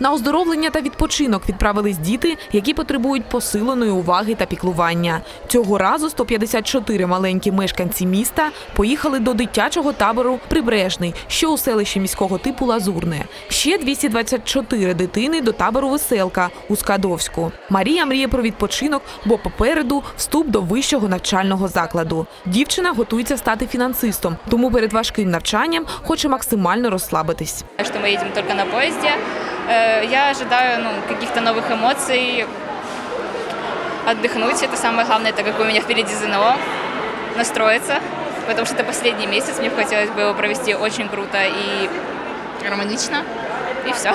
На оздоровлення та відпочинок відправились діти, які потребують посиленої уваги та піклування. Цього разу 154 маленькі мешканці міста поїхали до дитячого табору Прибережний, що у селищі міського типу Лазурне. Ще 224 дитини до табору Веселка у Скадовську. Марія мріє про відпочинок, бо попереду вступ до вищого навчального закладу. Дівчина готується стати фінансистом, тому перед важким навчанням хоче максимально розслабитись. что мы едем только на поезде. Э, Я ожидаю ну, каких-то новых эмоций, отдохнуть. Это самое главное, так как у меня впереди ЗНО, настроиться, потому что это последний месяц, мне хотелось бы его провести очень круто и гармонично, и все.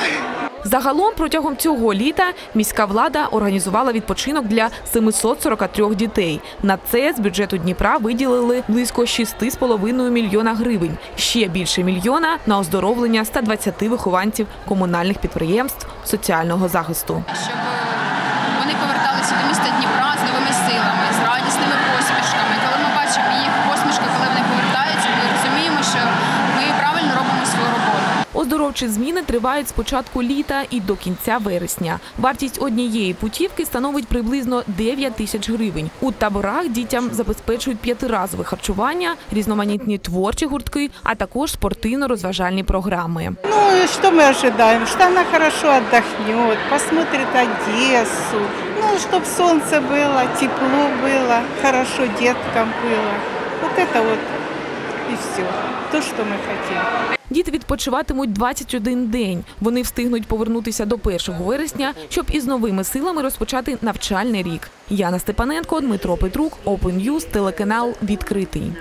Загалом протягом цього літа міська влада організувала відпочинок для 743 дітей. На це з бюджету Дніпра виділили близько 6,5 мільйона гривень. Ще більше мільйона на оздоровлення 120 вихованців комунальних підприємств соціального захисту. щоб вони Оздоровчі зміни тривають з початку літа і до кінця вересня. Вартість однієї путівки становить приблизно 9 тисяч гривень. У таборах дітям забезпечують п'ятиразове харчування, різноманітні творчі гуртки, а також спортивно-розважальні програми. Ну, и что мы ожидаем? Что она хорошо отдохнет, посмотрит Одессу. Ну, чтобы солнце было, тепло было, хорошо деткам было. Вот это вот и все. То, що ми хотим. Діти відпочиватимуть 21 день. Вони встигнуть повернутися до 1 вересня, щоб із новими силами розпочати навчальний рік. Яна Степаненко, Дмитро Петрук, Open News, телеканал відкритий.